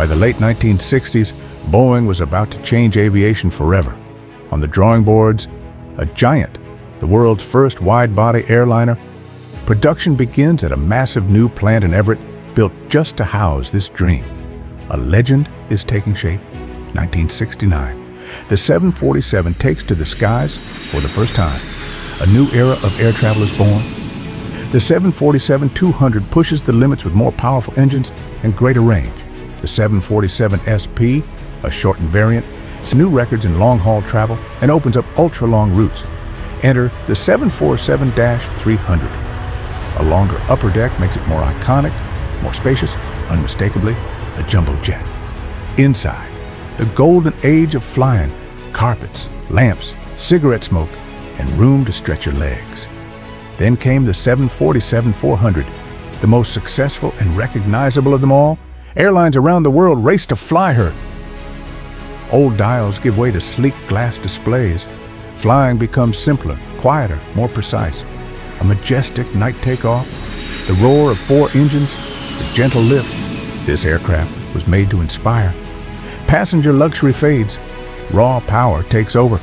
By the late 1960s, Boeing was about to change aviation forever. On the drawing boards, a giant, the world's first wide-body airliner, production begins at a massive new plant in Everett built just to house this dream. A legend is taking shape. 1969. The 747 takes to the skies for the first time. A new era of air travel is born. The 747-200 pushes the limits with more powerful engines and greater range. The 747 SP, a shortened variant, sets new records in long-haul travel and opens up ultra-long routes. Enter the 747-300. A longer upper deck makes it more iconic, more spacious, unmistakably a jumbo jet. Inside, the golden age of flying, carpets, lamps, cigarette smoke, and room to stretch your legs. Then came the 747-400, the most successful and recognizable of them all. Airlines around the world race to fly her. Old dials give way to sleek glass displays. Flying becomes simpler, quieter, more precise. A majestic night takeoff, the roar of four engines, the gentle lift. This aircraft was made to inspire. Passenger luxury fades. Raw power takes over.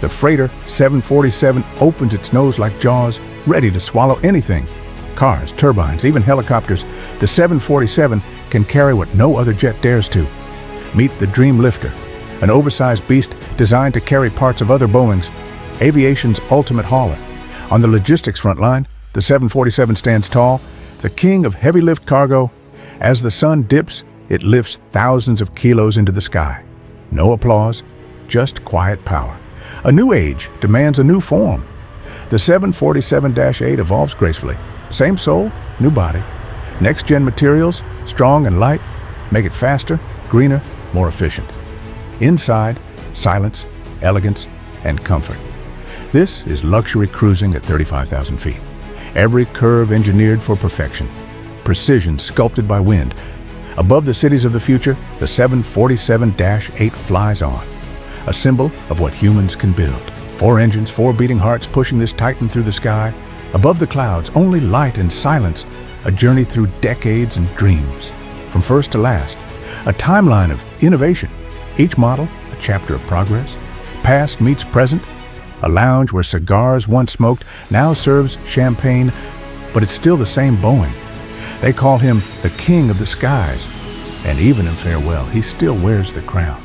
The freighter 747 opens its nose like jaws, ready to swallow anything. Cars, turbines, even helicopters, the 747 can carry what no other jet dares to. Meet the Dreamlifter, an oversized beast designed to carry parts of other Boeings, aviation's ultimate hauler. On the logistics front line, the 747 stands tall, the king of heavy lift cargo. As the sun dips, it lifts thousands of kilos into the sky. No applause, just quiet power. A new age demands a new form. The 747-8 evolves gracefully. Same soul, new body. Next-gen materials, strong and light, make it faster, greener, more efficient. Inside, silence, elegance, and comfort. This is luxury cruising at 35,000 feet. Every curve engineered for perfection. Precision sculpted by wind. Above the cities of the future, the 747-8 flies on. A symbol of what humans can build. Four engines, four beating hearts pushing this titan through the sky. Above the clouds, only light and silence. A journey through decades and dreams. From first to last, a timeline of innovation. Each model, a chapter of progress. Past meets present. A lounge where cigars once smoked now serves champagne, but it's still the same Boeing. They call him the king of the skies, and even in farewell, he still wears the crown.